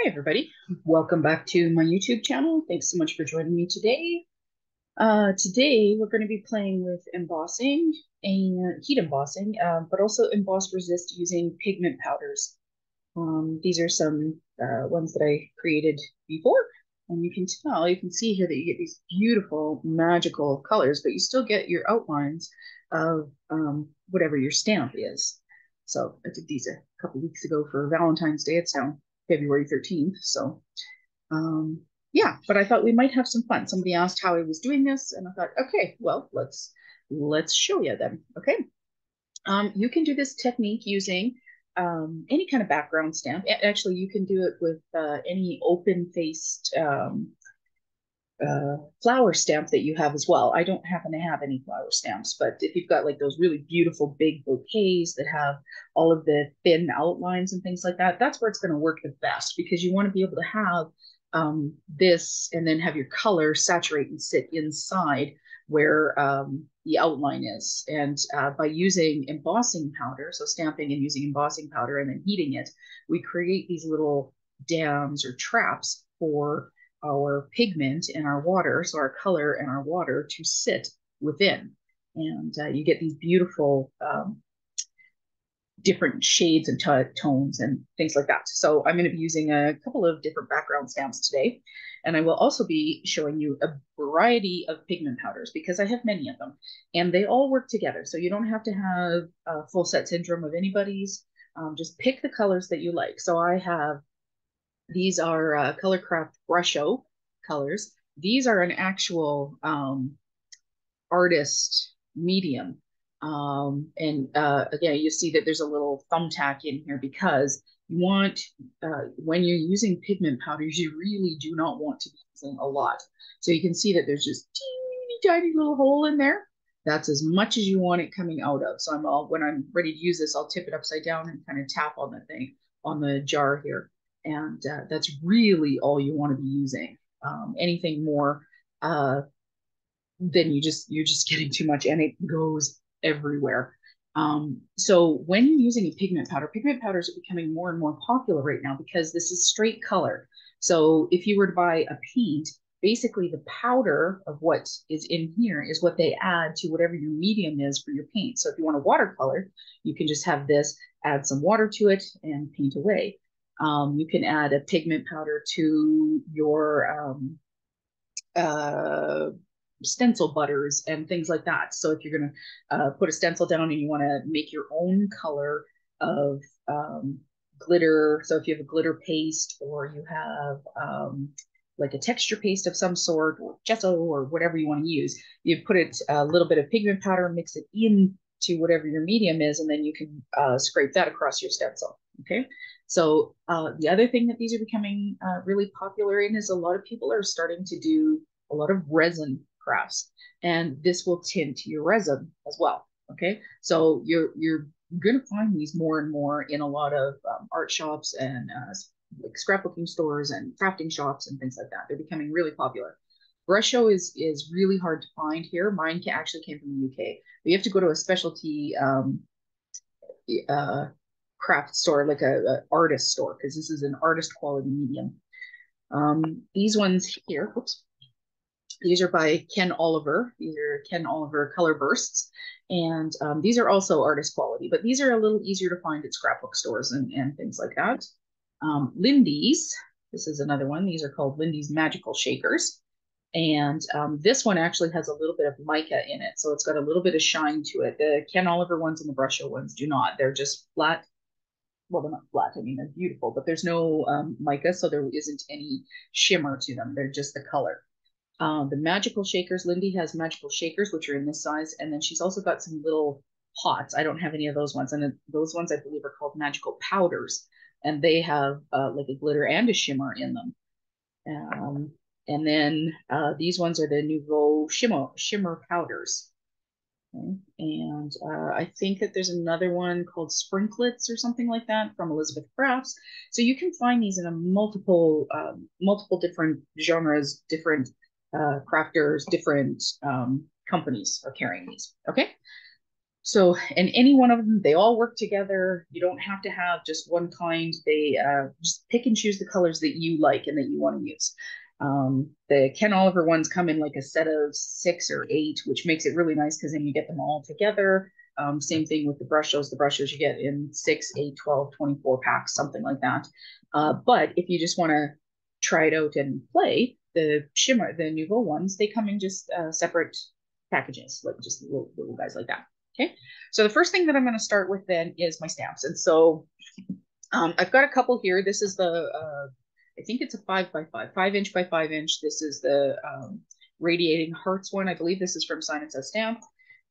Hey everybody, welcome back to my YouTube channel. Thanks so much for joining me today. Uh, today we're going to be playing with embossing and heat embossing, uh, but also emboss resist using pigment powders. Um, these are some uh, ones that I created before, and you can tell, you can see here that you get these beautiful magical colors, but you still get your outlines of um, whatever your stamp is. So I did these a couple weeks ago for Valentine's Day. It's now February 13th. So, um, yeah, but I thought we might have some fun. Somebody asked how I was doing this, and I thought, okay, well, let's let's show you then. Okay, um, you can do this technique using um, any kind of background stamp. Actually, you can do it with uh, any open-faced um, uh, flower stamp that you have as well. I don't happen to have any flower stamps, but if you've got like those really beautiful big bouquets that have all of the thin outlines and things like that, that's where it's going to work the best because you want to be able to have um, this and then have your color saturate and sit inside where um, the outline is. And uh, by using embossing powder, so stamping and using embossing powder and then heating it, we create these little dams or traps for our pigment and our water, so our color and our water to sit within. And uh, you get these beautiful um, different shades and tones and things like that. So I'm going to be using a couple of different background stamps today. And I will also be showing you a variety of pigment powders because I have many of them and they all work together. So you don't have to have a full set syndrome of anybody's. Um, just pick the colors that you like. So I have these are uh, Colorcraft Brusho colors. These are an actual um, artist medium. Um, and uh, again, you see that there's a little thumbtack in here because you want, uh, when you're using pigment powders, you really do not want to be using a lot. So you can see that there's just teeny tiny little hole in there. That's as much as you want it coming out of. So I'm all, when I'm ready to use this, I'll tip it upside down and kind of tap on the thing, on the jar here and uh, that's really all you want to be using. Um, anything more, uh, then you just you're just getting too much, and it goes everywhere. Um, so when you're using a pigment powder, pigment powders are becoming more and more popular right now because this is straight color. So if you were to buy a paint, basically the powder of what is in here is what they add to whatever your medium is for your paint. So if you want a watercolor, you can just have this, add some water to it and paint away. Um, you can add a pigment powder to your um, uh, stencil butters and things like that. So if you're going to uh, put a stencil down and you want to make your own color of um, glitter, so if you have a glitter paste or you have um, like a texture paste of some sort or gesso or whatever you want to use, you put it a little bit of pigment powder, mix it in to whatever your medium is, and then you can uh, scrape that across your stencil. Okay. So uh, the other thing that these are becoming uh, really popular in is a lot of people are starting to do a lot of resin crafts, and this will tint your resin as well. Okay, so you're you're going to find these more and more in a lot of um, art shops and uh, like scrapbooking stores and crafting shops and things like that. They're becoming really popular. Brusho is is really hard to find here. Mine actually came from the UK. But you have to go to a specialty um, uh, craft store, like a, a artist store, because this is an artist quality medium. Um, these ones here, whoops, these are by Ken Oliver. These are Ken Oliver color bursts. And um, these are also artist quality, but these are a little easier to find at scrapbook stores and, and things like that. Um, Lindy's, this is another one. These are called Lindy's Magical Shakers. And um, this one actually has a little bit of mica in it. So it's got a little bit of shine to it. The Ken Oliver ones and the Brusho ones do not. They're just flat well, they're not flat. I mean, they're beautiful, but there's no um, mica, so there isn't any shimmer to them. They're just the color. Um, the magical shakers, Lindy has magical shakers, which are in this size, and then she's also got some little pots. I don't have any of those ones, and those ones I believe are called magical powders, and they have uh, like a glitter and a shimmer in them. Um, and then uh, these ones are the Nuvo shimmer shimmer powders. And uh, I think that there's another one called Sprinklets or something like that from Elizabeth Crafts. So you can find these in a multiple, um, multiple different genres, different uh, crafters, different um, companies are carrying these. Okay. So, and any one of them, they all work together. You don't have to have just one kind. They uh, just pick and choose the colors that you like and that you want to use. Um, the Ken Oliver ones come in like a set of six or eight, which makes it really nice because then you get them all together. Um, same thing with the Brushos. The Brushos you get in 6, 8, 12, 24 packs, something like that. Uh, but if you just want to try it out and play, the shimmer, the Nuvo ones, they come in just uh, separate packages, like just little, little guys like that. Okay, so the first thing that I'm going to start with then is my stamps. And so um, I've got a couple here. This is the, uh, I think it's a five by five, five inch by five inch. This is the um, radiating hearts one. I believe this is from Simon Says Stamp.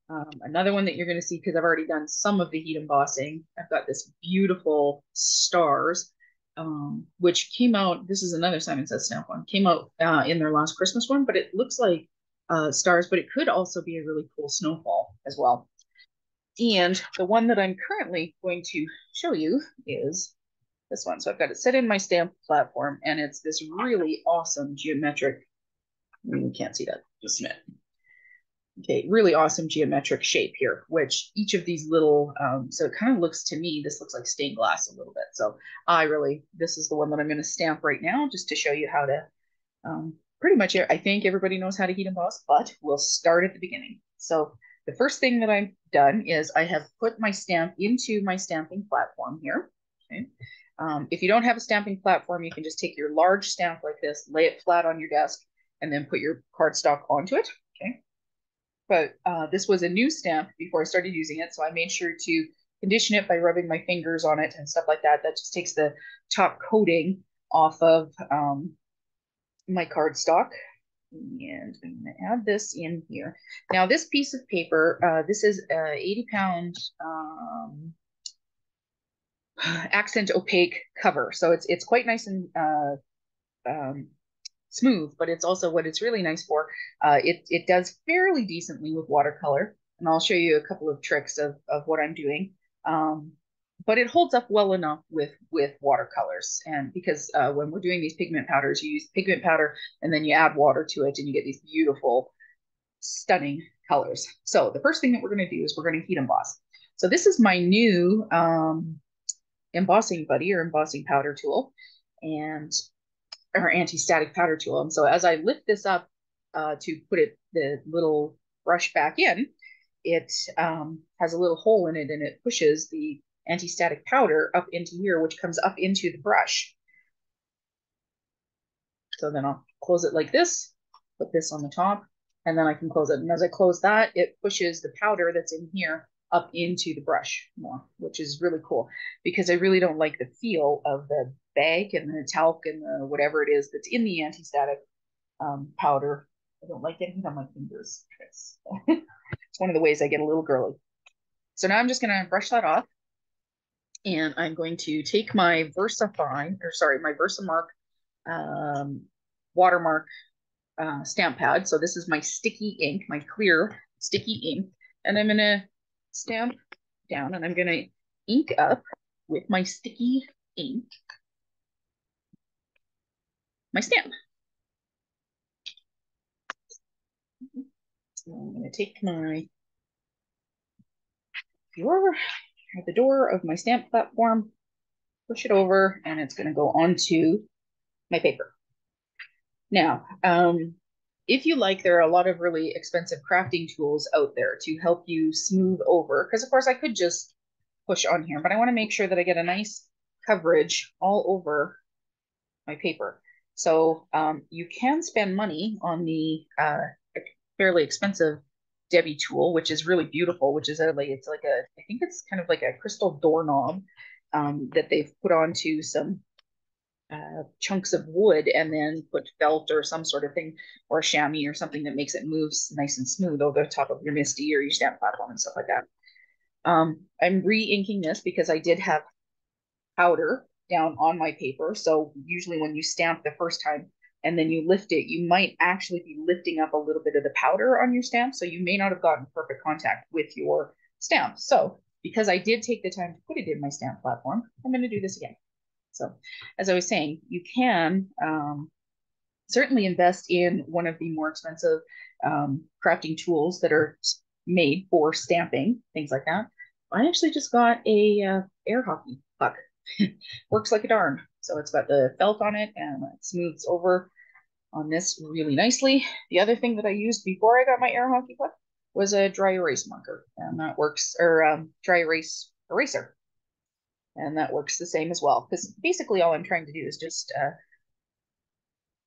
Um, another one that you're going to see because I've already done some of the heat embossing. I've got this beautiful stars, um, which came out. This is another Simon Says Stamp one. Came out uh, in their last Christmas one, but it looks like uh, stars, but it could also be a really cool snowfall as well. And the one that I'm currently going to show you is this one. So I've got it set in my stamp platform and it's this really awesome geometric, you can't see that just a minute. Okay, really awesome geometric shape here, which each of these little, um, so it kind of looks to me, this looks like stained glass a little bit. So I really, this is the one that I'm going to stamp right now just to show you how to, um, pretty much, I think everybody knows how to heat emboss, but we'll start at the beginning. So the first thing that I've done is I have put my stamp into my stamping platform here. Okay. Um, if you don't have a stamping platform, you can just take your large stamp like this, lay it flat on your desk, and then put your cardstock onto it. Okay. But uh, this was a new stamp before I started using it, so I made sure to condition it by rubbing my fingers on it and stuff like that. That just takes the top coating off of um, my cardstock and I'm going to add this in here. Now, this piece of paper, uh, this is a 80 pound um, accent opaque cover. So it's it's quite nice and uh, um, smooth, but it's also what it's really nice for. Uh, it, it does fairly decently with watercolor. And I'll show you a couple of tricks of, of what I'm doing. Um, but it holds up well enough with with watercolors and because uh, when we're doing these pigment powders you use pigment powder and then you add water to it and you get these beautiful stunning colors so the first thing that we're going to do is we're going to heat emboss so this is my new um, embossing buddy or embossing powder tool and or anti-static powder tool and so as i lift this up uh, to put it the little brush back in it um, has a little hole in it and it pushes the anti-static powder up into here, which comes up into the brush. So then I'll close it like this, put this on the top, and then I can close it. And as I close that, it pushes the powder that's in here up into the brush more, which is really cool because I really don't like the feel of the bag and the talc and the whatever it is that's in the anti-static um, powder. I don't like getting it on my fingers. It's, one of the ways I get a little girly. So now I'm just going to brush that off and I'm going to take my VersaFine, or sorry, my Versamark um, watermark uh, stamp pad. So this is my sticky ink, my clear sticky ink, and I'm gonna stamp down and I'm gonna ink up with my sticky ink my stamp. So I'm gonna take my your at the door of my stamp platform, push it over, and it's going to go onto my paper. Now, um, if you like, there are a lot of really expensive crafting tools out there to help you smooth over, because of course I could just push on here, but I want to make sure that I get a nice coverage all over my paper. So um, you can spend money on the uh, fairly expensive Debbie tool, which is really beautiful, which is a like it's like a I think it's kind of like a crystal doorknob um, that they've put onto some uh, chunks of wood and then put felt or some sort of thing or chamois or something that makes it move nice and smooth over the top of your MISTI or your stamp platform and stuff like that. Um, I'm re-inking this because I did have powder down on my paper. So usually when you stamp the first time, and then you lift it, you might actually be lifting up a little bit of the powder on your stamp. So you may not have gotten perfect contact with your stamp. So because I did take the time to put it in my stamp platform, I'm going to do this again. So as I was saying, you can um, certainly invest in one of the more expensive um, crafting tools that are made for stamping, things like that. I actually just got a uh, air hockey puck. Works like a darn. So it's got the felt on it and it smooths over on this really nicely. The other thing that I used before I got my air hockey puck was a dry erase marker and that works, or um, dry erase eraser. And that works the same as well. Because basically all I'm trying to do is just uh,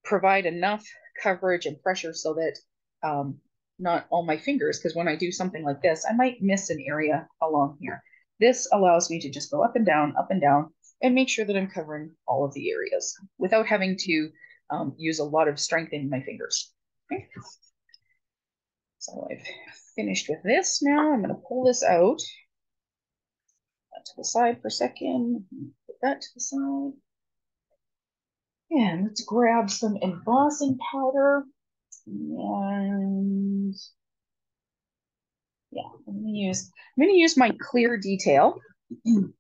provide enough coverage and pressure so that um, not all my fingers, because when I do something like this, I might miss an area along here. This allows me to just go up and down, up and down, and make sure that I'm covering all of the areas without having to um, use a lot of strength in my fingers. Okay. So I've finished with this now. I'm going to pull this out to the side for a second. Put that to the side. And let's grab some embossing powder. And yeah, I'm gonna use I'm gonna use my clear detail.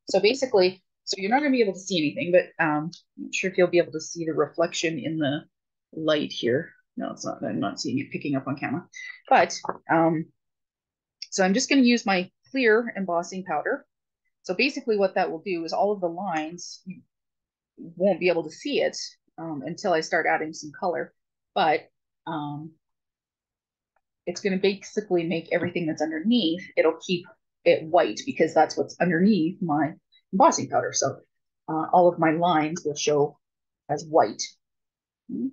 so basically, so you're not gonna be able to see anything, but um, I'm not sure if you'll be able to see the reflection in the light here. No, it's not. I'm not seeing it picking up on camera. But um, so I'm just gonna use my clear embossing powder. So basically, what that will do is all of the lines you won't be able to see it um, until I start adding some color. But um, it's going to basically make everything that's underneath, it'll keep it white because that's what's underneath my embossing powder. So uh, all of my lines will show as white. Hmm.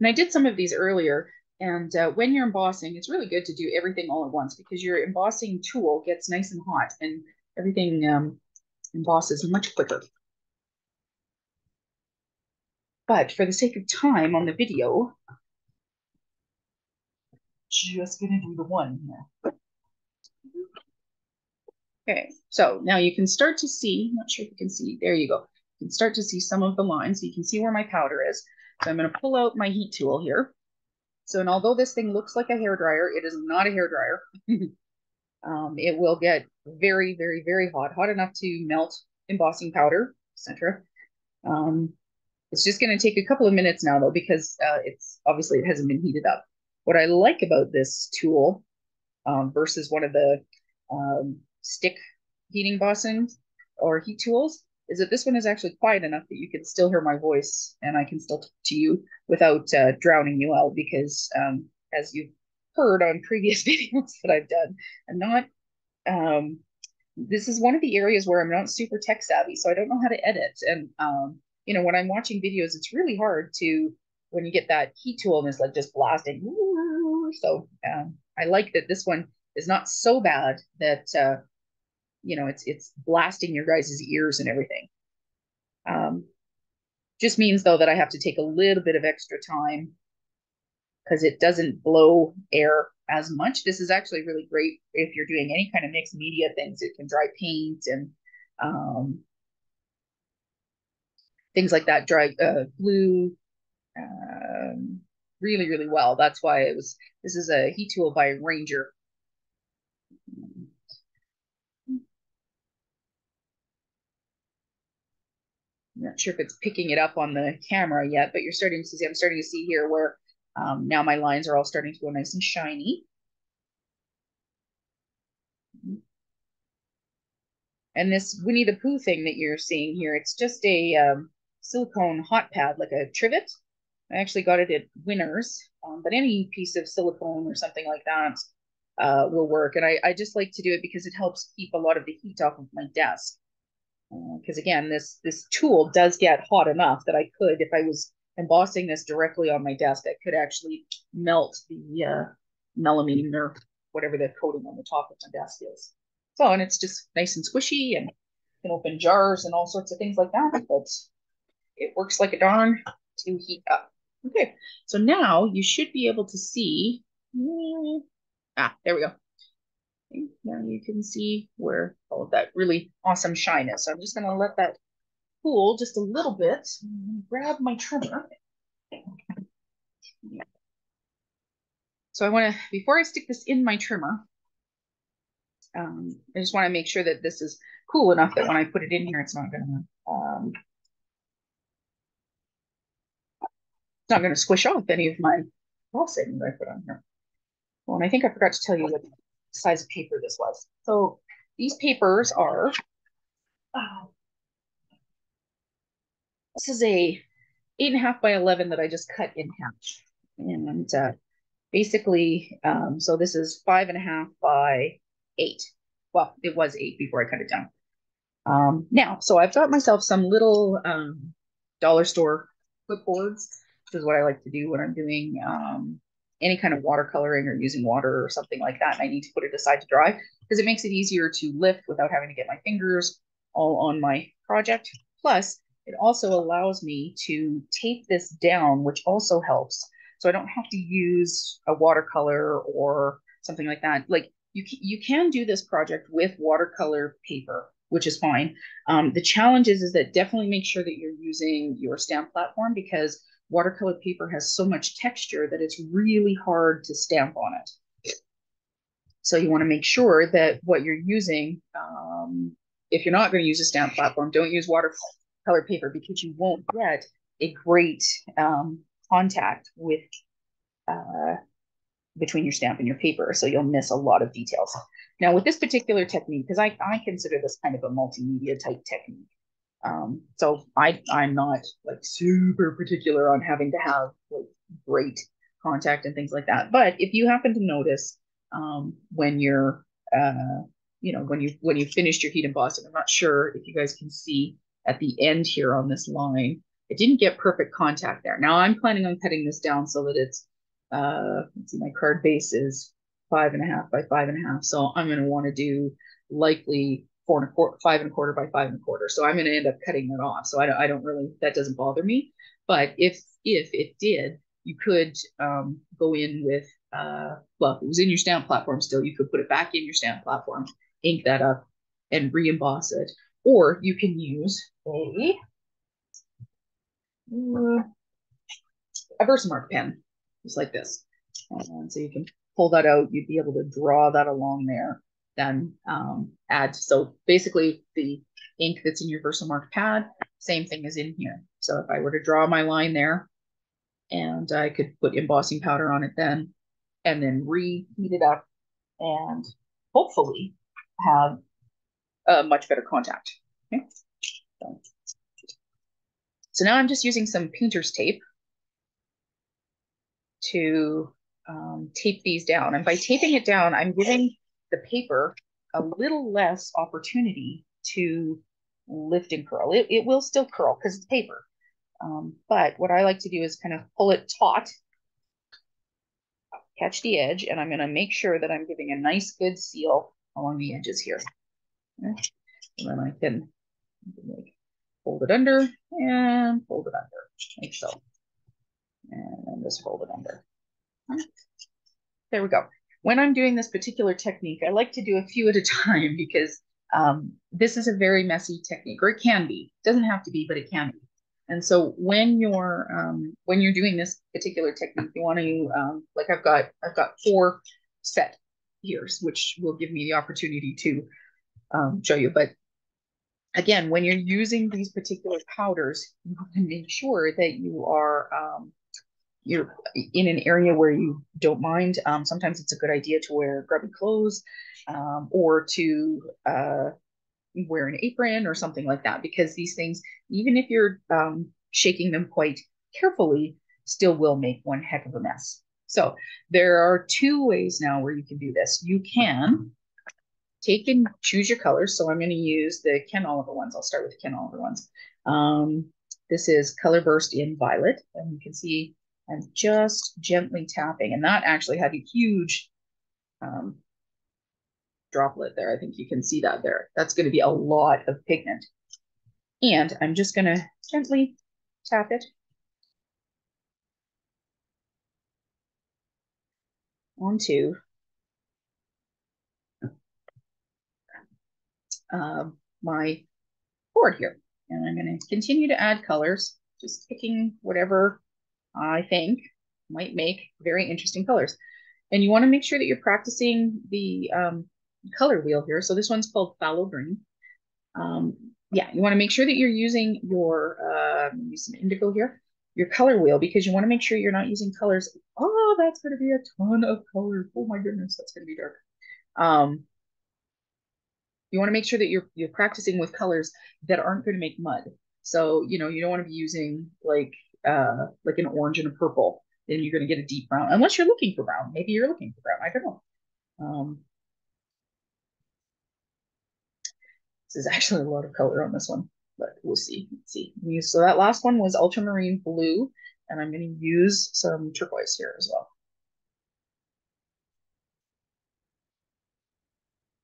And I did some of these earlier. And uh, when you're embossing, it's really good to do everything all at once because your embossing tool gets nice and hot and everything um, embosses much quicker. But for the sake of time on the video, just gonna do the one here. Okay, so now you can start to see, not sure if you can see, there you go. You can start to see some of the lines. So you can see where my powder is. So I'm gonna pull out my heat tool here. So, and although this thing looks like a hair dryer, it is not a hair dryer. um, it will get very, very, very hot, hot enough to melt embossing powder, etc. Um, it's just going to take a couple of minutes now, though, because uh, it's obviously it hasn't been heated up. What I like about this tool um, versus one of the um, stick heating embossing or heat tools is that this one is actually quiet enough that you can still hear my voice and I can still talk to you without uh, drowning you out because um, as you've heard on previous videos that I've done, I'm not, um, this is one of the areas where I'm not super tech savvy, so I don't know how to edit. And, um, you know, when I'm watching videos, it's really hard to, when you get that heat tool and it's like just blasting. So um, I like that this one is not so bad that, uh, you know, it's it's blasting your guys' ears and everything. Um, just means though that I have to take a little bit of extra time because it doesn't blow air as much. This is actually really great if you're doing any kind of mixed media things. It can dry paint and um, things like that, dry uh, glue um, really, really well. That's why it was, this is a heat tool by Ranger. I'm not sure if it's picking it up on the camera yet, but you're starting to see, I'm starting to see here where um, now my lines are all starting to go nice and shiny. And this Winnie the Pooh thing that you're seeing here, it's just a um, silicone hot pad, like a trivet. I actually got it at Winners, um, but any piece of silicone or something like that uh, will work. And I, I just like to do it because it helps keep a lot of the heat off of my desk because uh, again, this this tool does get hot enough that I could, if I was embossing this directly on my desk, I could actually melt the uh, melamine or whatever the coating on the top of my desk is. So, and it's just nice and squishy and can open jars and all sorts of things like that. But it works like a darn to heat up. Okay, so now you should be able to see. Ah, there we go. Now you can see where all of that really awesome shine is. So I'm just going to let that cool just a little bit. grab my trimmer. So I want to, before I stick this in my trimmer, um, I just want to make sure that this is cool enough that when I put it in here, it's not going to, um, it's not going to squish off any of my wall that I put on here. Well, and I think I forgot to tell you what size of paper this was. So these papers are, oh, this is a eight and a half by 11 that I just cut in half. And uh, basically, um, so this is five and a half by eight. Well, it was eight before I cut it down. Um, now, so I've got myself some little um, dollar store clipboards, which is what I like to do when I'm doing um, any kind of watercoloring or using water or something like that. And I need to put it aside to dry because it makes it easier to lift without having to get my fingers all on my project. Plus, it also allows me to tape this down, which also helps. So I don't have to use a watercolor or something like that. Like you, you can do this project with watercolor paper, which is fine. Um, the challenge is, is that definitely make sure that you're using your stamp platform because watercolor paper has so much texture that it's really hard to stamp on it. So you want to make sure that what you're using, um, if you're not going to use a stamp platform, don't use watercolor paper because you won't get a great um, contact with uh, between your stamp and your paper. So you'll miss a lot of details. Now with this particular technique, because I, I consider this kind of a multimedia type technique, um, so I I'm not like super particular on having to have like great contact and things like that. But if you happen to notice um, when you're uh, you know when you when you finished your heat embossing, I'm not sure if you guys can see at the end here on this line, it didn't get perfect contact there. Now I'm planning on cutting this down so that it's uh let's see my card base is five and a half by five and a half. So I'm going to want to do likely four and a quarter, five and a quarter by five and a quarter. So I'm going to end up cutting that off. So I don't, I don't really, that doesn't bother me. But if, if it did, you could um, go in with, uh, well, it was in your stamp platform still, you could put it back in your stamp platform, ink that up and re-emboss it. Or you can use a, uh, a Versamark pen, just like this. And so you can pull that out, you'd be able to draw that along there then um, add. So basically the ink that's in your Versamark pad, same thing is in here. So if I were to draw my line there and I could put embossing powder on it then, and then reheat it up and hopefully have a much better contact. Okay. So, now I'm just using some painter's tape to um, tape these down. And by taping it down, I'm giving the paper a little less opportunity to lift and curl. It, it will still curl because it's paper. Um, but what I like to do is kind of pull it taut, catch the edge, and I'm going to make sure that I'm giving a nice good seal along the edges here. And then I can like fold it under and fold it under, like so. And then just fold it under. There we go when I'm doing this particular technique, I like to do a few at a time because um, this is a very messy technique, or it can be. It doesn't have to be, but it can be. And so when you're um, when you're doing this particular technique, you want to um, like I've got I've got four set here, which will give me the opportunity to um, show you. But again, when you're using these particular powders, you want to make sure that you are um, you're in an area where you don't mind, um, sometimes it's a good idea to wear grubby clothes um, or to uh, wear an apron or something like that, because these things, even if you're um, shaking them quite carefully, still will make one heck of a mess. So there are two ways now where you can do this. You can take and choose your colors. So I'm going to use the Ken Oliver ones. I'll start with Ken Oliver ones. Um, this is Color Burst in Violet, and you can see and just gently tapping. And that actually had a huge um, droplet there. I think you can see that there. That's going to be a lot of pigment. And I'm just going to gently tap it onto uh, my board here. And I'm going to continue to add colors, just picking whatever I think might make very interesting colors. And you want to make sure that you're practicing the um, color wheel here. So this one's called Phthalo Green. Um, yeah, you want to make sure that you're using your, uh, use some indigo here. your color wheel because you want to make sure you're not using colors. Oh, that's going to be a ton of color. Oh my goodness, that's going to be dark. Um, you want to make sure that you're you're practicing with colors that aren't going to make mud. So, you know, you don't want to be using like uh like an orange and a purple. Then you're going to get a deep brown unless you're looking for brown. Maybe you're looking for brown. I don't know. Um, this is actually a lot of color on this one, but we'll see. Let's see. So that last one was ultramarine blue, and I'm going to use some turquoise here as well.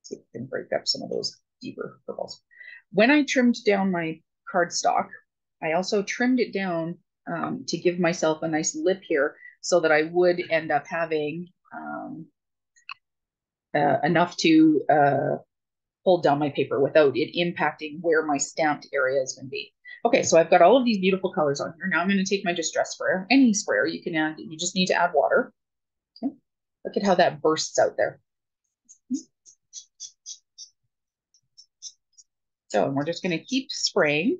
See if can break up some of those deeper purples. When I trimmed down my cardstock, I also trimmed it down um, to give myself a nice lip here so that I would end up having um, uh, enough to uh, hold down my paper without it impacting where my stamped area is going to be. Okay, so I've got all of these beautiful colors on here. Now I'm going to take my distress sprayer, any sprayer you can add, you just need to add water. Okay. Look at how that bursts out there. So we're just going to keep spraying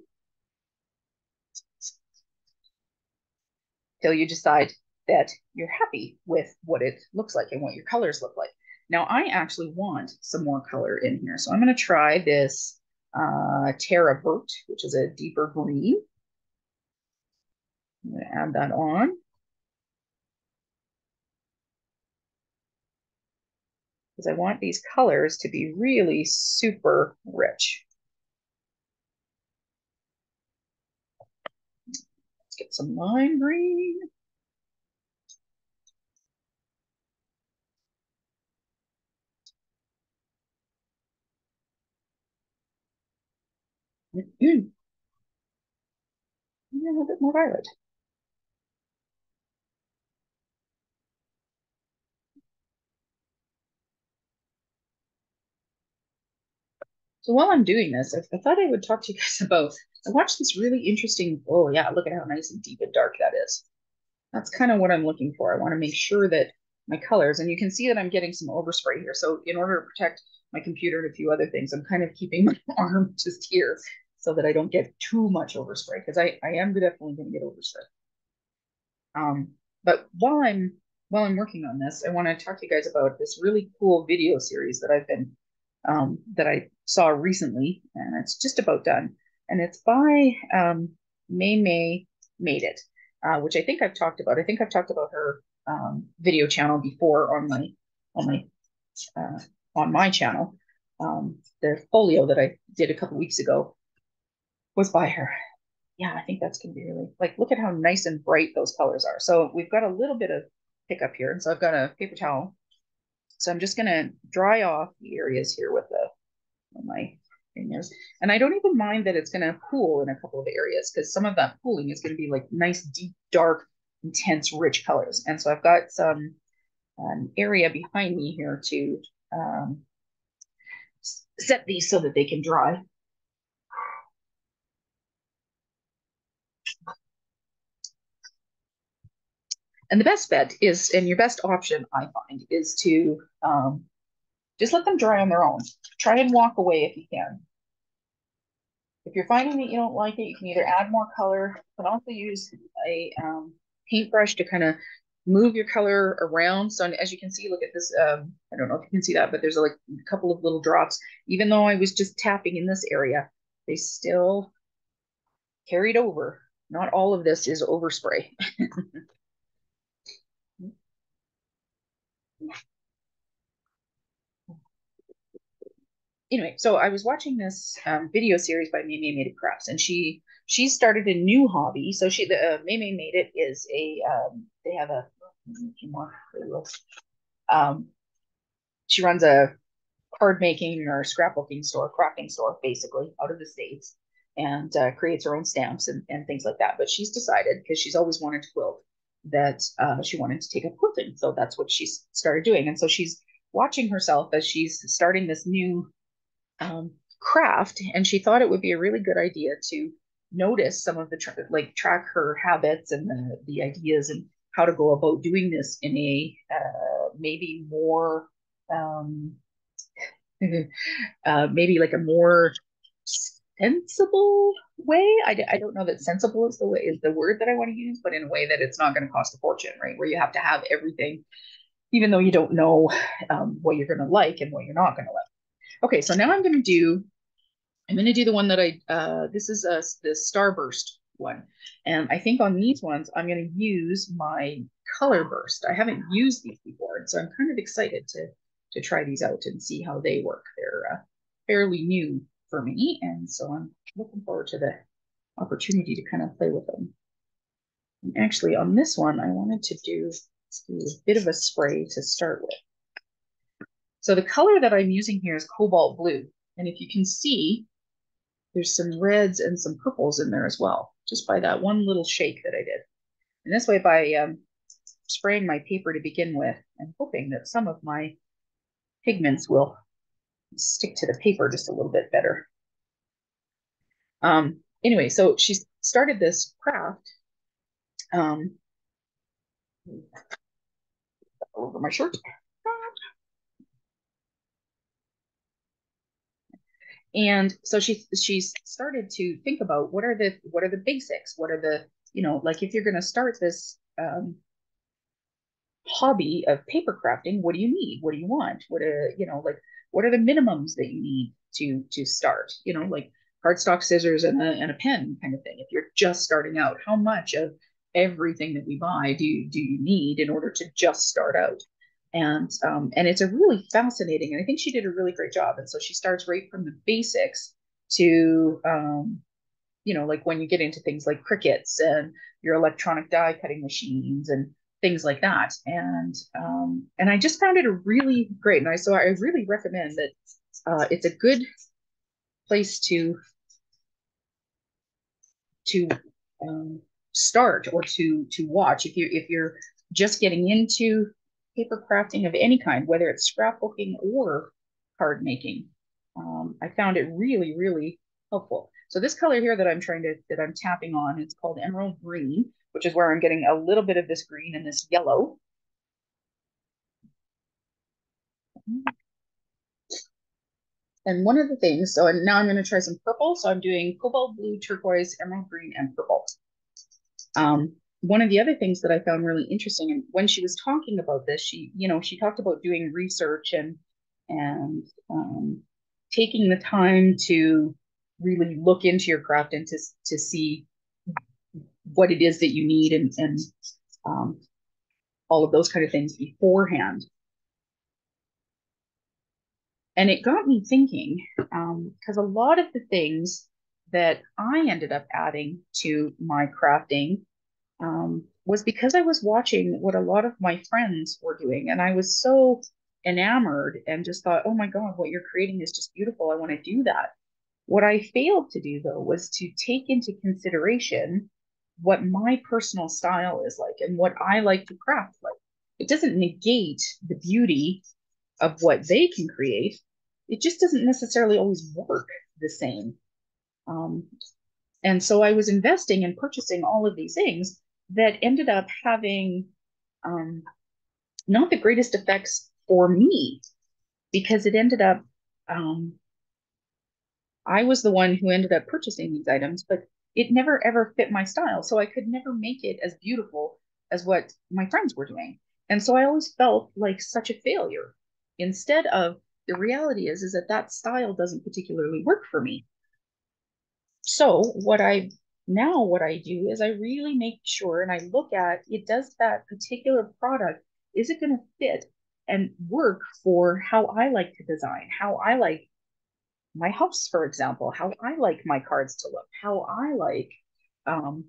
till you decide that you're happy with what it looks like and what your colors look like. Now I actually want some more color in here. So I'm going to try this uh, Terra Vert, which is a deeper green. I'm to add that on. Because I want these colors to be really super rich. Let's get some lime green. Mm. a little bit more violet. So while I'm doing this, I, I, thought I would talk to you guys about, I watched this really interesting, oh yeah, look at how nice and deep and dark that is. That's kind of what I'm looking for. I want to make sure that my colors, and you can see that I'm getting some overspray here. So in order to protect my computer and a few other things, I'm kind of keeping my arm just here so that I don't get too much overspray because I, I am definitely going to get overspray. Um, but while I'm while I'm working on this, I want to talk to you guys about this really cool video series that I've been um, that I saw recently, and it's just about done. And it's by um, May May Made It, uh, which I think I've talked about. I think I've talked about her um, video channel before on my on my uh, on my channel. Um, the folio that I did a couple weeks ago was by her. Yeah, I think that's gonna be really like look at how nice and bright those colors are. So we've got a little bit of pickup here. And so I've got a paper towel. So I'm just gonna dry off the areas here with the with And I don't even mind that it's gonna pool in a couple of areas because some of that pooling is gonna be like nice, deep, dark, intense, rich colors. And so I've got some um, area behind me here to um, set these so that they can dry. And the best bet is, and your best option, I find, is to um, just let them dry on their own. Try and walk away if you can. If you're finding that you don't like it, you can either add more color, but also use a um, paintbrush to kind of move your color around. So as you can see, look at this. Um, I don't know if you can see that, but there's like a couple of little drops. Even though I was just tapping in this area, they still carried over. Not all of this is overspray. anyway, so I was watching this um, video series by May Made It Crafts, and she she started a new hobby. So she the uh, May Made It is a um, they have a more um, she runs a card making or scrapbooking store, crafting store, basically out of the states, and uh, creates her own stamps and, and things like that. But she's decided because she's always wanted to quilt that uh, she wanted to take up quilting, so that's what she started doing. And so she's watching herself as she's starting this new um, craft, and she thought it would be a really good idea to notice some of the tra- like track her habits and the, the ideas and how to go about doing this in a uh, maybe more um, uh, maybe like a more sensible way. I, I don't know that sensible is the way is the word that I want to use, but in a way that it's not going to cost a fortune, right? Where you have to have everything, even though you don't know um, what you're going to like and what you're not going to like. Okay, so now I'm going to do, I'm going to do the one that I, uh, this is a, the Starburst one. And I think on these ones, I'm going to use my color burst. I haven't used these before, and so I'm kind of excited to to try these out and see how they work. They're uh, fairly new for me, and so I'm looking forward to the opportunity to kind of play with them. And actually, on this one, I wanted to do, do a bit of a spray to start with. So the color that I'm using here is cobalt blue, and if you can see, there's some reds and some purples in there as well, just by that one little shake that I did. And this way, by um, spraying my paper to begin with and hoping that some of my pigments will stick to the paper just a little bit better. Um, anyway, so she started this craft um, over my shirt. And so she she's started to think about what are the what are the basics? What are the you know like if you're going to start this um, hobby of paper crafting, what do you need? What do you want? What are you know like what are the minimums that you need to to start? You know like cardstock, scissors, and a and a pen kind of thing. If you're just starting out, how much of everything that we buy do you, do you need in order to just start out? And um, and it's a really fascinating, and I think she did a really great job. And so she starts right from the basics to um, you know like when you get into things like Cricuts and your electronic die cutting machines and things like that. And um, and I just found it a really great. And I so I really recommend that uh, it's a good place to to um, start or to to watch if you if you're just getting into paper crafting of any kind, whether it's scrapbooking or card making. Um, I found it really really helpful. So this color here that I'm trying to that I'm tapping on, it's called emerald green, which is where I'm getting a little bit of this green and this yellow. And one of the things, so and now I'm going to try some purple. So I'm doing cobalt blue, turquoise, emerald green, and purple. Um, one of the other things that I found really interesting, and when she was talking about this, she, you know, she talked about doing research and and um, taking the time to really look into your craft and to to see what it is that you need and and um, all of those kind of things beforehand. And it got me thinking, because um, a lot of the things that I ended up adding to my crafting um, was because I was watching what a lot of my friends were doing. And I was so enamored and just thought, oh my God, what you're creating is just beautiful. I want to do that. What I failed to do, though, was to take into consideration what my personal style is like and what I like to craft like. It doesn't negate the beauty of what they can create. It just doesn't necessarily always work the same. Um, and so I was investing and purchasing all of these things that ended up having um, not the greatest effects for me because it ended up um, I was the one who ended up purchasing these items, but it never ever fit my style. So I could never make it as beautiful as what my friends were doing. And so I always felt like such a failure. Instead of the reality is is that that style doesn't particularly work for me. So what I now what I do is I really make sure and I look at it does that particular product is it going to fit and work for how I like to design, how I like my house, for example, how I like my cards to look, how I like, um,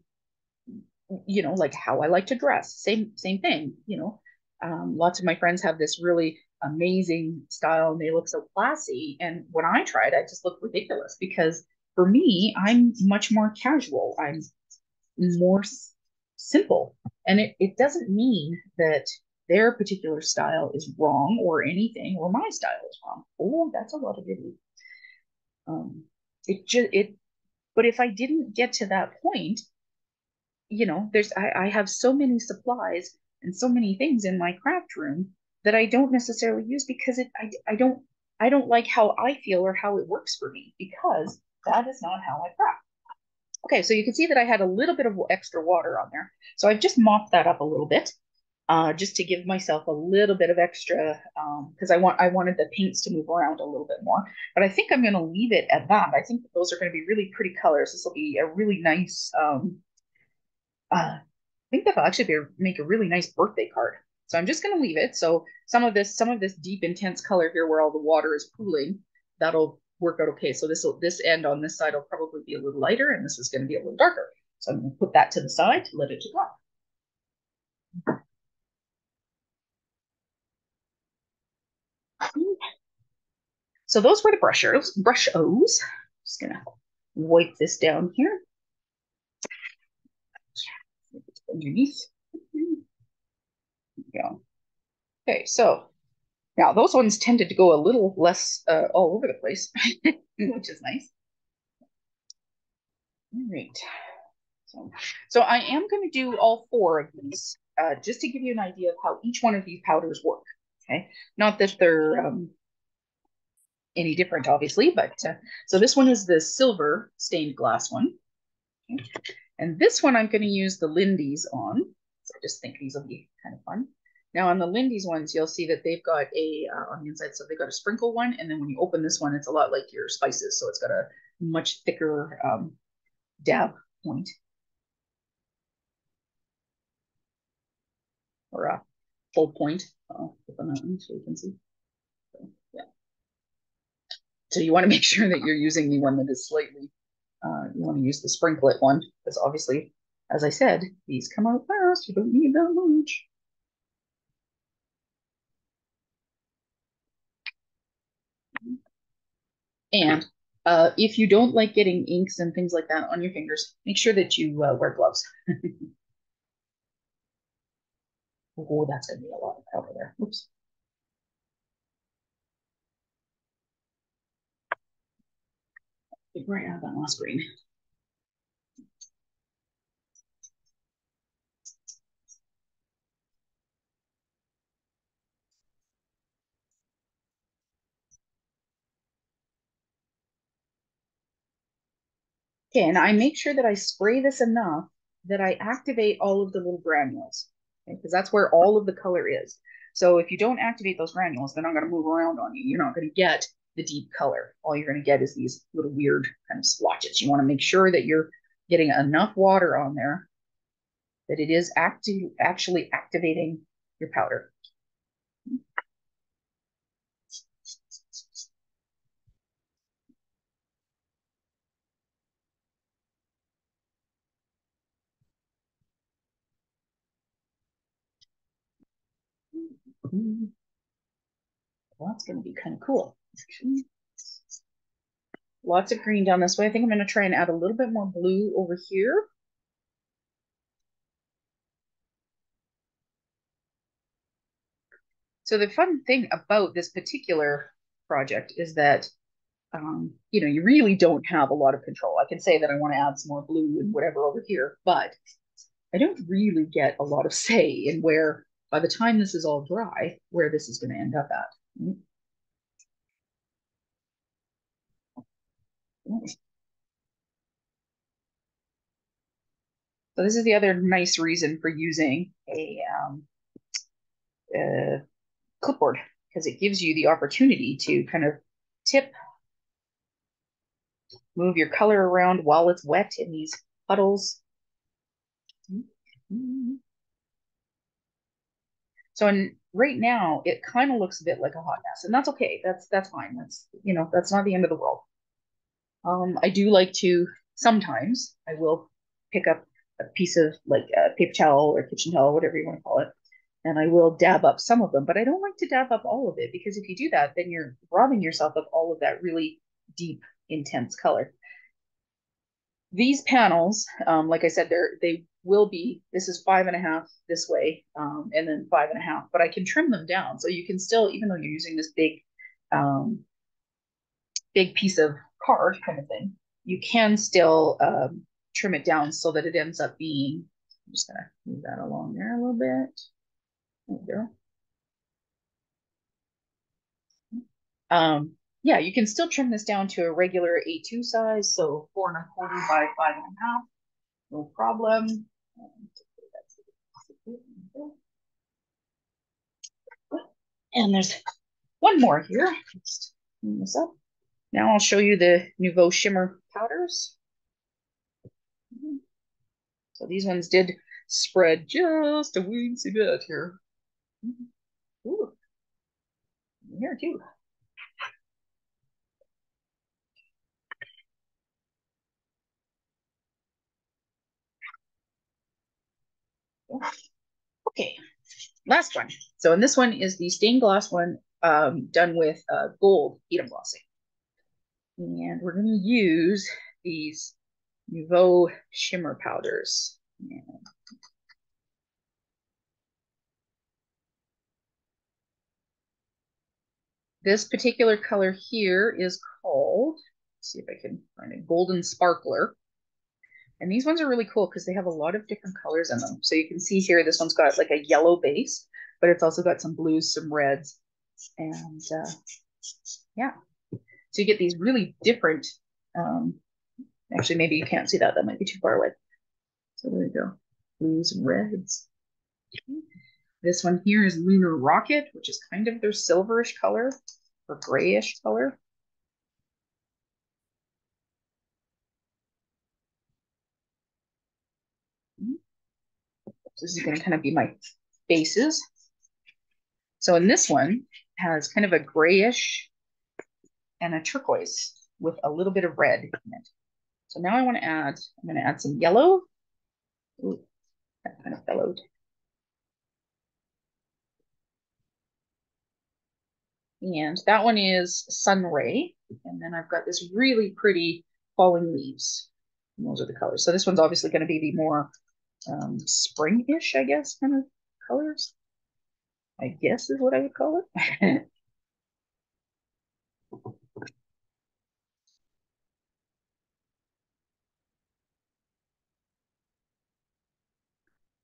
you know, like how I like to dress. Same same thing. You know, um, lots of my friends have this really amazing style and they look so classy. And when I tried, I just look ridiculous because for me, I'm much more casual. I'm more s- simple, and it it doesn't mean that their particular style is wrong or anything, or my style is wrong. Oh, that's a lot of it. Um, it just it, but if I didn't get to that point, you know, there's I, I have so many supplies and so many things in my craft room that I don't necessarily use because it I, I don't I don't like how I feel or how it works for me because that is not how I craft. Okay, so you can see that I had a little bit of extra water on there. So I've just mopped that up a little bit, uh, just to give myself a little bit of extra, because um, I want I wanted the paints to move around a little bit more. But I think I'm going to leave it at that. I think those are going to be really pretty colors. This will be a really nice. Um, uh, I think that'll actually be a, make a really nice birthday card. So I'm just going to leave it. So some of this, some of this deep intense color here, where all the water is pooling, that'll work out okay. So this will this end on this side will probably be a little lighter and this is going to be a little darker. So I'm going to put that to the side to let it dry. So those were the brushers, Brusho's. Just gonna wipe this down here. Underneath. There we go. Okay, so now, those ones tended to go a little less uh, all over the place, which is nice. All right. So, so I am going to do all four of these uh, just to give you an idea of how each one of these powders work. Okay. Not that they're um, any different, obviously, but uh, so this one is the silver stained glass one. Okay. And this one I'm going to use the Lindy's on. So I just think these will be kind of fun. Now on the Lindy's ones, you'll see that they've got a, uh, on the inside, so they've got a sprinkle one, and then when you open this one, it's a lot like your spices, so it's got a much thicker um, dab point. Or a full point. I'll so you can see. So you want to make sure that you're using the one that is slightly, uh, you want to use the sprinklet one, because obviously, as I said, these come out fast, you don't need that much. And uh, if you don't like getting inks and things like that on your fingers, make sure that you uh, wear gloves. oh, that's going to be a lot of powder there. Oops. Right out that last green. Okay, and I make sure that I spray this enough that I activate all of the little granules, because okay? that's where all of the color is. So if you don't activate those granules, they're not going to move around on you. You're not going to get the deep color. All you're going to get is these little weird kind of splotches. You want to make sure that you're getting enough water on there that it is acti actually activating your powder. Well, that's going to be kind of cool. Lots of green down this way. I think I'm going to try and add a little bit more blue over here. So the fun thing about this particular project is that, um, you know, you really don't have a lot of control. I can say that I want to add some more blue and whatever over here, but I don't really get a lot of say in where by the time this is all dry, where this is going to end up at. So this is the other nice reason for using a, um, a clipboard because it gives you the opportunity to kind of tip, move your color around while it's wet in these puddles. Mm -hmm. So in, right now, it kind of looks a bit like a hot mess, and that's okay. That's that's fine. That's you know that's not the end of the world. Um, I do like to sometimes I will pick up a piece of like a paper towel or kitchen towel, whatever you want to call it, and I will dab up some of them. But I don't like to dab up all of it because if you do that, then you're robbing yourself of all of that really deep, intense color. These panels, um, like I said, they're they will be, this is five and a half this way, um, and then five and a half, but I can trim them down. So you can still, even though you're using this big, um, big piece of card kind of thing, you can still um, trim it down so that it ends up being, I'm just gonna move that along there a little bit. There go. Um, yeah, you can still trim this down to a regular A2 size, so four and a quarter by five and a half, no problem. And there's one more here. Just clean this up. Now I'll show you the Nuvo Shimmer powders. So these ones did spread just a weensy bit here. Ooh. Here too. Okay, last one. So, and this one is the stained glass one um, done with uh, gold heat embossing. And we're going to use these Nuvo shimmer powders. This particular color here is called, see if I can find it, Golden Sparkler. And these ones are really cool because they have a lot of different colors in them. So you can see here, this one's got like a yellow base, but it's also got some blues, some reds, and uh, yeah. So you get these really different, um, actually, maybe you can't see that. That might be too far away. So there you go, blues and reds. This one here is Lunar Rocket, which is kind of their silverish color or grayish color. This is going to kind of be my bases. So in this one has kind of a grayish and a turquoise with a little bit of red in it. So now I want to add, I'm going to add some yellow. Ooh, that kind of bellowed. And that one is Sun Ray. And then I've got this really pretty falling leaves. And those are the colors. So this one's obviously going to be the more um, spring-ish, I guess, kind of colors. I guess is what I would call it.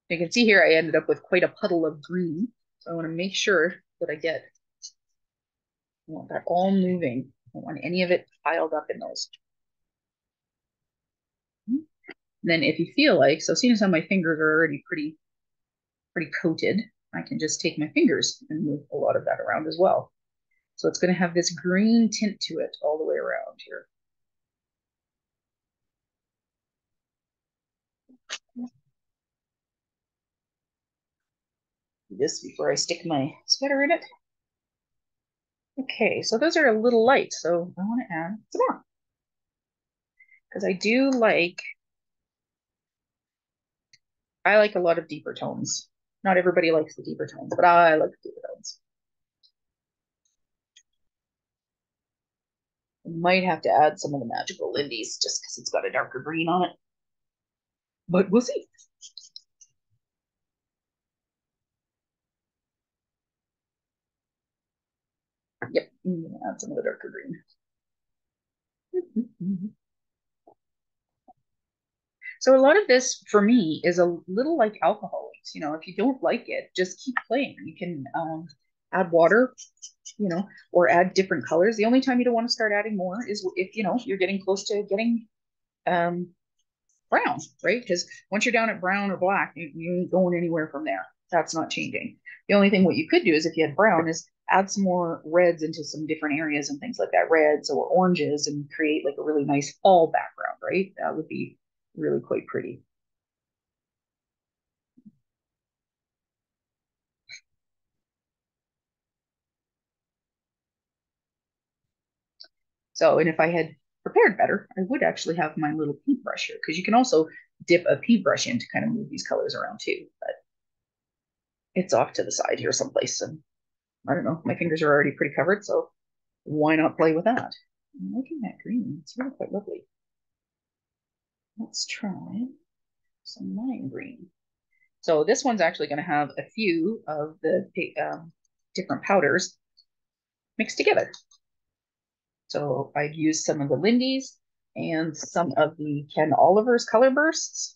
you can see here I ended up with quite a puddle of green. So I want to make sure that I get I want that all moving. I don't want any of it piled up in those. Then if you feel like, so seeing as how my fingers are already pretty, pretty coated, I can just take my fingers and move a lot of that around as well. So it's going to have this green tint to it all the way around here. This before I stick my sweater in it. Okay, so those are a little light, so I want to add some more. Because I do like I like a lot of deeper tones. Not everybody likes the deeper tones, but I like the deeper tones. I might have to add some of the magical Lindy's just because it's got a darker green on it. But we'll see. Yep, add some of the darker green. So a lot of this for me is a little like alcohol inks. You know, if you don't like it, just keep playing. You can um, add water, you know, or add different colors. The only time you don't want to start adding more is if, you know, you're getting close to getting um, brown, right? Because once you're down at brown or black, you, you ain't going anywhere from there. That's not changing. The only thing what you could do is if you had brown is add some more reds into some different areas and things like that, reds or oranges and create like a really nice fall background, right? That would be really quite pretty. So, and if I had prepared better, I would actually have my little paintbrush here because you can also dip a paintbrush in to kind of move these colors around too. But it's off to the side here someplace. And I don't know, my fingers are already pretty covered, so why not play with that? I'm liking that green. It's really quite lovely. Let's try some lime green. So this one's actually going to have a few of the um, different powders mixed together. So I've used some of the Lindy's and some of the Ken Oliver's color bursts.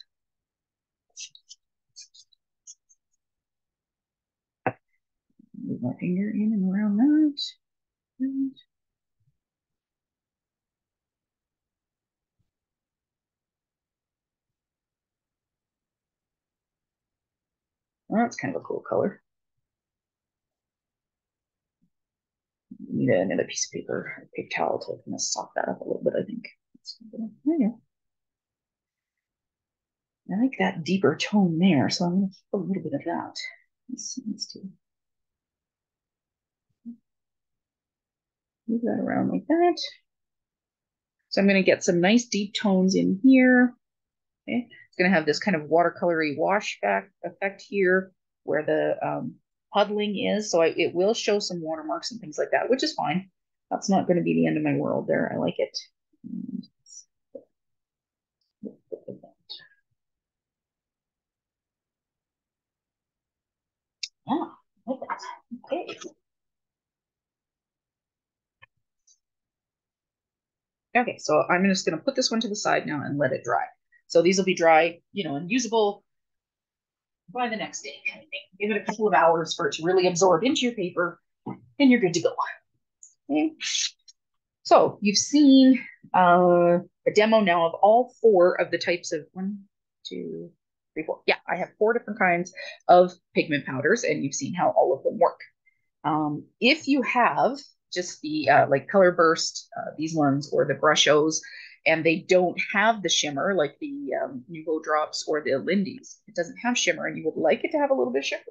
Move my finger in and around that. Well, that's kind of a cool color. Need another piece of paper, a paper towel to kind of soft that up a little bit, I think. There you go. I like that deeper tone there, so I'm going to keep a little bit of that. Let's, let's do move that around like that. So I'm going to get some nice deep tones in here. Okay. It's going to have this kind of watercolory wash back effect here where the um, puddling is. So I, it will show some watermarks and things like that, which is fine. That's not going to be the end of my world there. I like it. Yeah, like that. Okay. Okay, so I'm just going to put this one to the side now and let it dry. So these will be dry, you know, and usable by the next day kind of thing. Give it a couple of hours for it to really absorb into your paper and you're good to go. Okay. So you've seen uh, a demo now of all four of the types of one, two, three, four. Yeah, I have four different kinds of pigment powders and you've seen how all of them work. Um, if you have just the uh, like color burst, uh, these ones, or the Brushos, and they don't have the shimmer like the um, Nuvo drops or the Lindy's. It doesn't have shimmer, and you would like it to have a little bit of shimmer.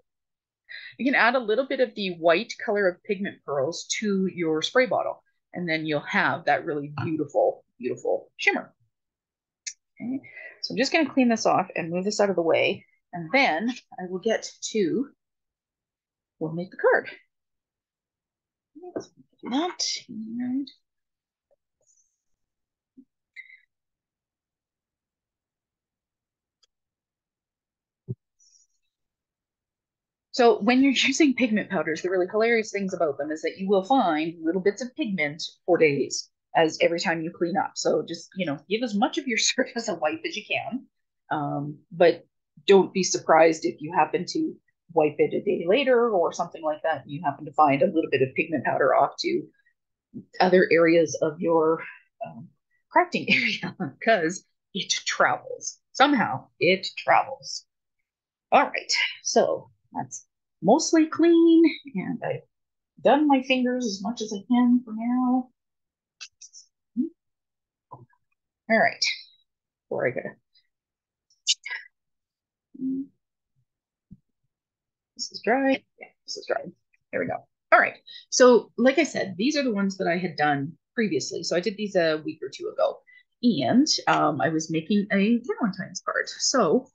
You can add a little bit of the white color of pigment pearls to your spray bottle, and then you'll have that really beautiful, beautiful shimmer. Okay, so I'm just going to clean this off and move this out of the way, and then I will get to, we'll make the card. Let's do that. And So when you're using pigment powders, the really hilarious things about them is that you will find little bits of pigment for days as every time you clean up. So just, you know, give as much of your surface a wipe as you can. Um, but don't be surprised if you happen to wipe it a day later or something like that. You happen to find a little bit of pigment powder off to other areas of your um, crafting area because it travels. Somehow it travels. All right, so that's mostly clean and I've done my fingers as much as I can for now. All right, before I go. This is dry. Yeah, this is dry. There we go. All right. So like I said, these are the ones that I had done previously. So I did these a week or two ago. And um, I was making a Valentine's card. So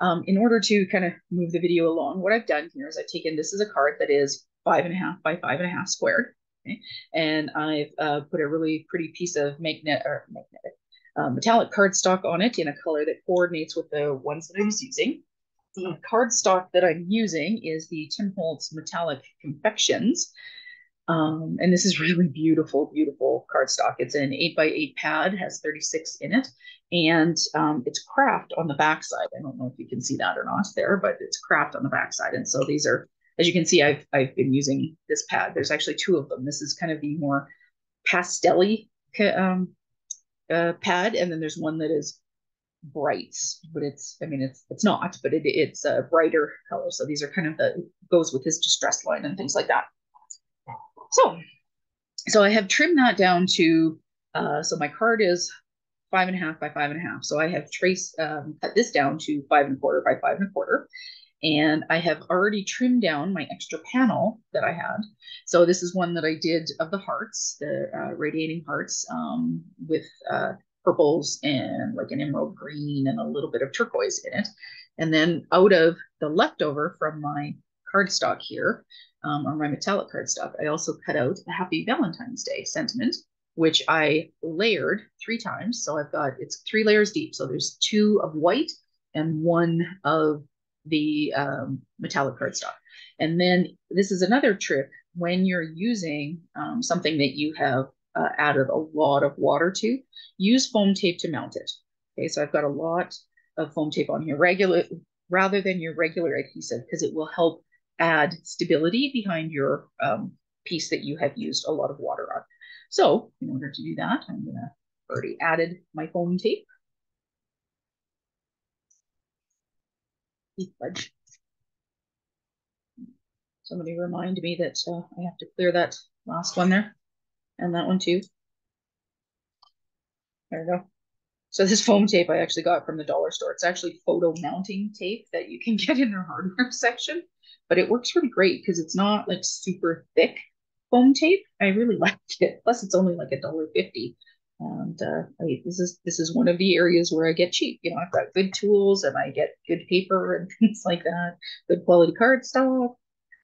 um, in order to kind of move the video along, what I've done here is I've taken, this is a card that is five and a half by five and a half squared. Okay? And I've uh, put a really pretty piece of magnet or magnetic uh, metallic cardstock on it in a color that coordinates with the ones that I was using. The cardstock that I'm using is the Tim Holtz Metallic Confections. Um, and this is really beautiful, beautiful cardstock. It's an 8 by 8 pad, has 36 in it, and um, it's kraft on the backside. I don't know if you can see that or not there, but it's kraft on the backside. And so these are, as you can see, I've, I've been using this pad. There's actually two of them. This is kind of the more pastel um, uh, pad, and then there's one that is brights, but it's I mean it's it's not, but it, it's a brighter color. So these are kind of the goes with his distress line and things like that. So so I have trimmed that down to uh, so my card is five and a half by five and a half. So I have traced um, cut this down to five and a quarter by five and a quarter. And I have already trimmed down my extra panel that I had. So this is one that I did of the hearts, the uh, radiating hearts um, with uh, purples and like an emerald green and a little bit of turquoise in it. And then out of the leftover from my cardstock here, um, or my metallic cardstock, I also cut out a Happy Valentine's Day sentiment, which I layered three times. So I've got, it's three layers deep. So there's two of white and one of the um, metallic cardstock. And then this is another trick when you're using um, something that you have uh, added a lot of water to, use foam tape to mount it. Okay, so I've got a lot of foam tape on here, regular rather than your regular adhesive, because it will help add stability behind your um, piece that you have used a lot of water on. So in order to do that, I'm gonna already added my foam tape. Fudge. Somebody remind me that uh, I have to clear that last one there and that one too. There we go. So this foam tape I actually got from the dollar store. It's actually photo mounting tape that you can get in their hardware section, but it works really great because it's not like super thick foam tape. I really liked it. Plus it's only like a dollar fifty. And uh, I, this is this is one of the areas where I get cheap. You know, I've got good tools and I get good paper and things like that, good quality cardstock.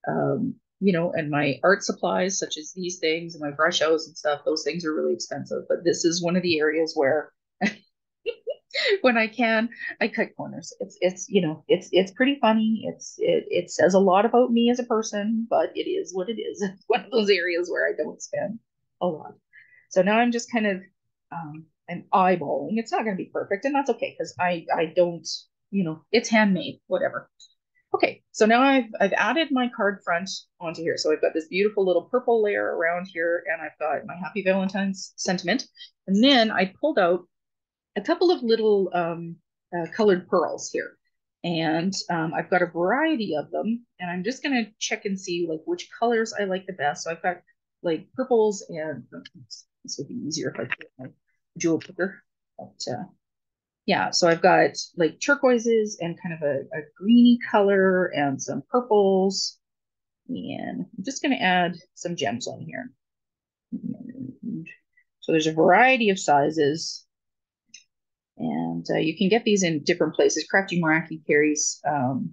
Um, you know, and my art supplies such as these things and my Brushos and stuff. Those things are really expensive, but this is one of the areas where when I can, I cut corners. It's it's you know it's it's pretty funny. It's it it says a lot about me as a person, but it is what it is. It's one of those areas where I don't spend a lot. So now I'm just kind of um, I'm eyeballing. It's not going to be perfect, and that's okay because I I don't you know it's handmade, whatever. Okay, so now I've I've added my card front onto here. So I've got this beautiful little purple layer around here, and I've got my Happy Valentine's sentiment, and then I pulled out a couple of little um, uh, colored pearls here. And um, I've got a variety of them, and I'm just gonna check and see like which colors I like the best. So I've got like purples and this would be easier if I put my jewel picker. But uh, yeah, so I've got like turquoises and kind of a, a greeny color and some purples. And I'm just gonna add some gems on here. So there's a variety of sizes. And uh, you can get these in different places. Crafty Meraki carries, um,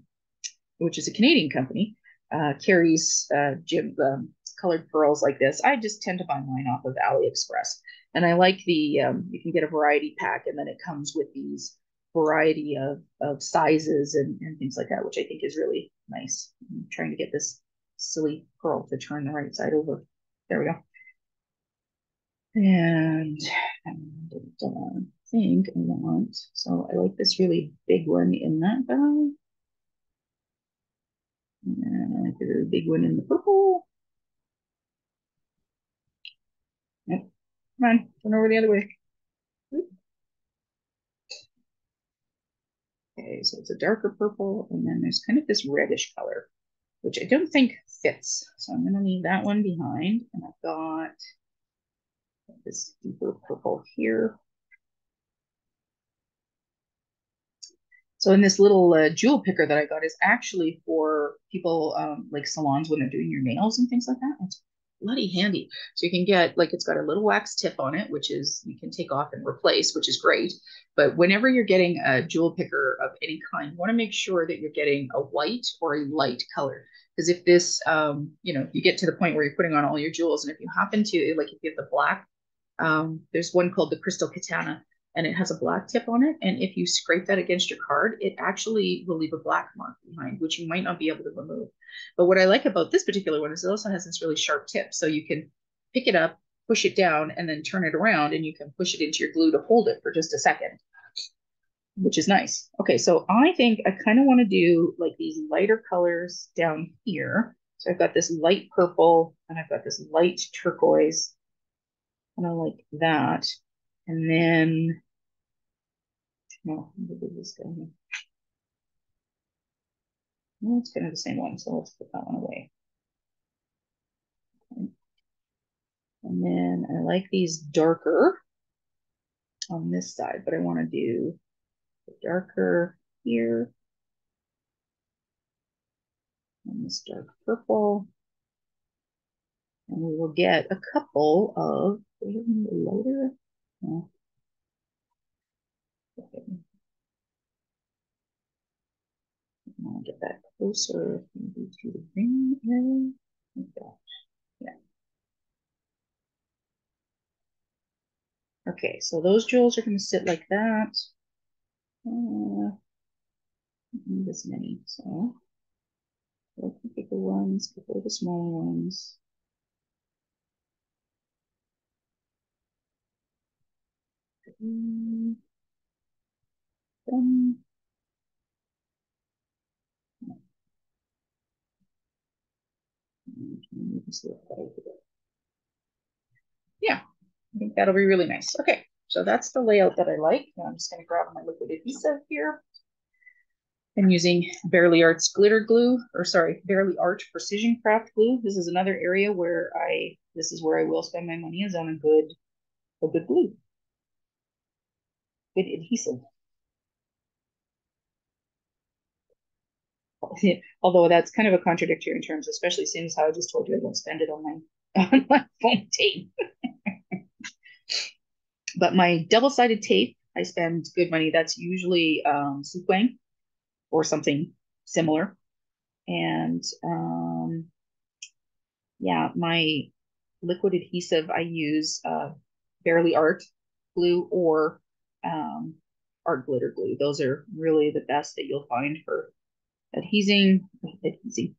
which is a Canadian company, uh, carries uh, gem, um, colored pearls like this. I just tend to buy mine off of AliExpress. And I like the, um, you can get a variety pack and then it comes with these variety of, of sizes and, and things like that, which I think is really nice. I'm trying to get this silly pearl to turn the right side over. There we go. And, and think I want. So I like this really big one in that bow. And I like the really big one in the purple. Yep. Come on, turn over the other way. Okay, so it's a darker purple, and then there's kind of this reddish color, which I don't think fits. So I'm gonna leave that one behind. And I've got this deeper purple here. So in this little uh, jewel picker that I got is actually for people um, like salons when they're doing your nails and things like that. It's bloody handy. So you can get like it's got a little wax tip on it, which is you can take off and replace, which is great. But whenever you're getting a jewel picker of any kind, you want to make sure that you're getting a white or a light color. Because if this, um, you know, you get to the point where you're putting on all your jewels, and if you happen to like if you have the black, um, there's one called the Crystal Katana and it has a black tip on it. And if you scrape that against your card, it actually will leave a black mark behind, which you might not be able to remove. But what I like about this particular one is it also has this really sharp tip. So you can pick it up, push it down, and then turn it around, and you can push it into your glue to hold it for just a second, which is nice. Okay, so I think I kind of want to do like these lighter colors down here. So I've got this light purple, and I've got this light turquoise, and I like that. And then no, this guy here. Well, it's kind of the same one, so let's put that one away. Okay. And then I like these darker on this side, but I want to do darker here. And this dark purple. And we will get a couple of, lighter? Okay. I'll get that closer maybe to the green area. Like that. Yeah. Okay, so those jewels are going to sit like that. Uh, this many, so couple the bigger ones, couple of the smaller ones. Mm. Um, yeah, I think that'll be really nice. Okay, so that's the layout that I like. Now I'm just going to grab my liquid adhesive here. I'm using Bearly Arts glitter glue, or sorry, Bearly Art precision craft glue. This is another area where I, this is where I will spend my money is on a good, a good glue. Good adhesive. Although that's kind of a contradictory in terms, especially since how I just told you I don't spend it on my on my foam tape. but my double-sided tape, I spend good money. That's usually um, Sookwang or something similar. And um, yeah, my liquid adhesive, I use uh, Bearly Art glue or um, Art Glitter glue. Those are really the best that you'll find for adhesing, adhesing,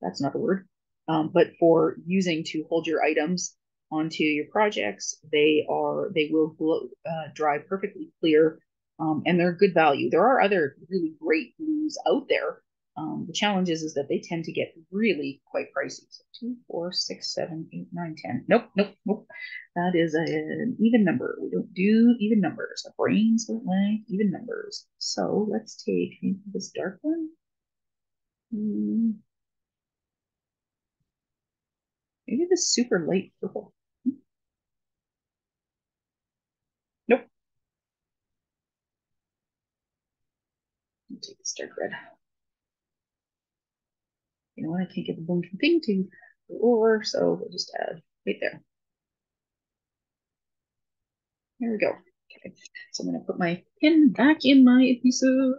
that's not the word, um, but for using to hold your items onto your projects, they are, they will glow, uh, dry perfectly clear um, and they're good value. There are other really great glues out there. Um, the challenge is, is that they tend to get really quite pricey. So two, four, six, seven, eight, nine, ten. Nope, nope, nope. That is a, an even number. We don't do even numbers. Our brains don't like even numbers. So let's take this dark one. Hmm. Maybe this super light purple. Nope. I'll take this dark red. You know what? I can't get the bone thing to or, so we'll just add right there. There we go. Okay, so I'm going to put my pin back in my adhesive.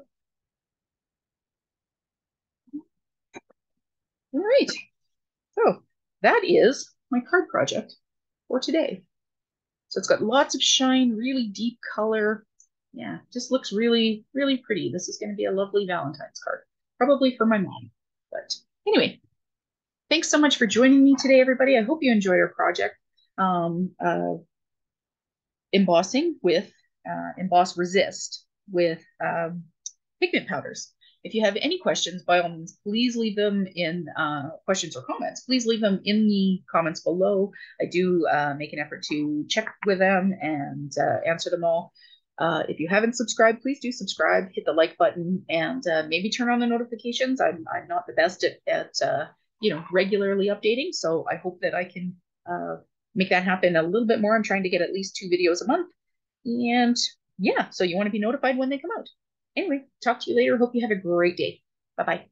All right. So that is my card project for today. So it's got lots of shine, really deep color. Yeah, just looks really, really pretty. This is going to be a lovely Valentine's card, probably for my mom. But anyway, thanks so much for joining me today, everybody. I hope you enjoyed our project. Um, uh, embossing with uh, Emboss Resist with um, pigment powders. If you have any questions, by all means, please leave them in uh, questions or comments. Please leave them in the comments below. I do uh, make an effort to check with them and uh, answer them all. Uh, if you haven't subscribed, please do subscribe, hit the like button, and uh, maybe turn on the notifications. I'm, I'm not the best at, at uh, you know, regularly updating, so I hope that I can make that happen a little bit more. I'm trying to get at least two videos a month. And yeah, so you want to be notified when they come out. Anyway, talk to you later. Hope you have a great day. Bye bye.